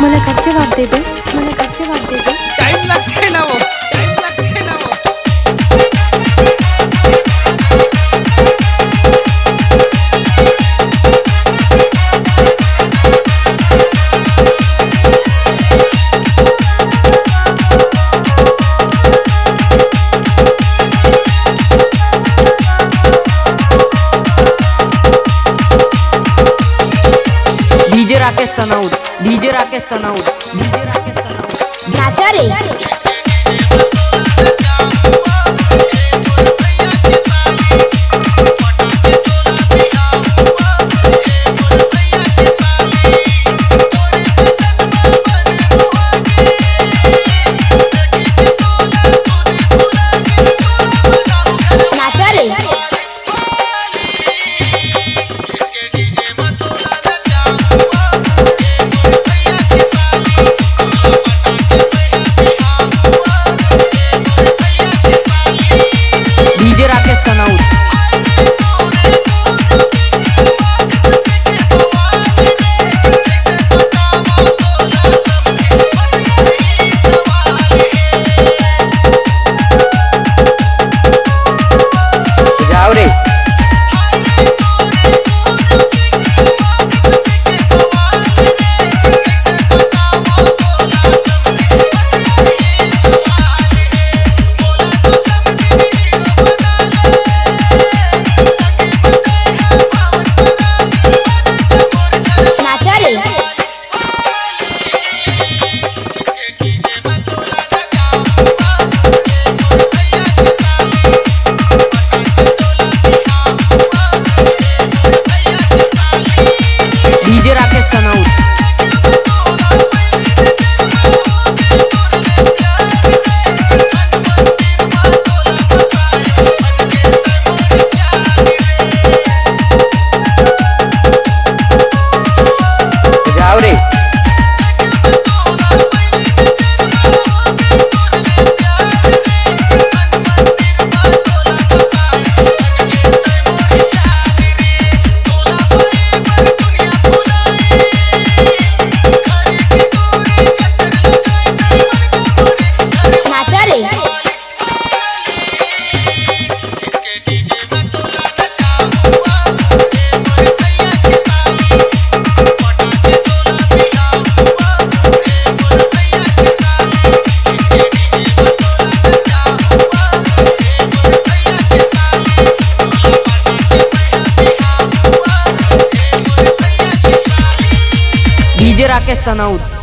मला का जवाब दे दे मला का जवाब दे दे। टाइम लगते ना वो टाइम लगते ना वो। डीजे राकेश तनाउद डीजे राकेश तनाऊ डीजे राकेश तनाउद नाचा रे। डीजे राकेश तनाउद